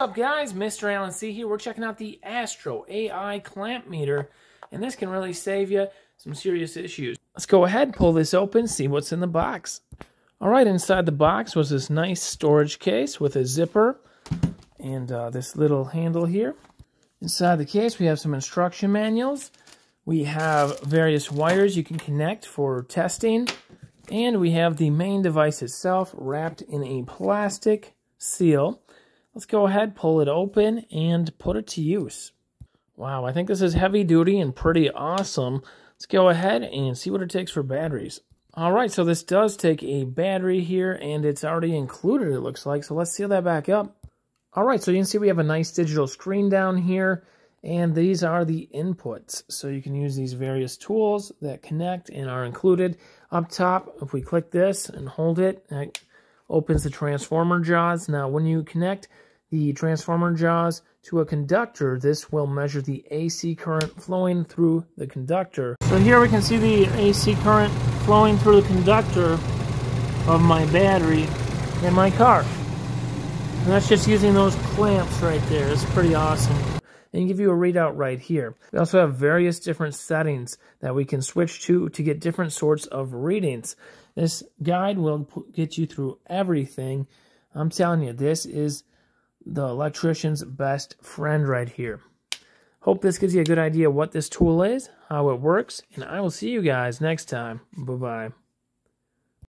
Up guys, Mr. Alan C here. We're checking out the Astro AI clamp meter, and this can really save you some serious issues. Let's go ahead, and pull this open, see what's in the box. All right, inside the box was this nice storage case with a zipper and uh, this little handle here. Inside the case, we have some instruction manuals. We have various wires you can connect for testing. And we have the main device itself wrapped in a plastic seal. Let's go ahead, pull it open, and put it to use. Wow, I think this is heavy duty and pretty awesome. Let's go ahead and see what it takes for batteries. All right, so this does take a battery here, and it's already included, it looks like. So let's seal that back up. All right, so you can see we have a nice digital screen down here, and these are the inputs. So you can use these various tools that connect and are included. Up top, if we click this and hold it, opens the transformer jaws. Now, when you connect the transformer jaws to a conductor, this will measure the AC current flowing through the conductor. So here we can see the AC current flowing through the conductor of my battery in my car. And that's just using those clamps right there. It's pretty awesome. And give you a readout right here. We also have various different settings that we can switch to to get different sorts of readings. This guide will get you through everything. I'm telling you, this is the electrician's best friend right here. Hope this gives you a good idea what this tool is, how it works, and I will see you guys next time. Bye-bye.